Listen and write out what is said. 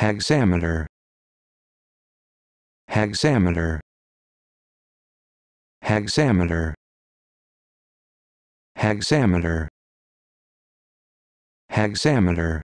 hexameter. Hexameter. Hexameter. Hexameter. Hexameter.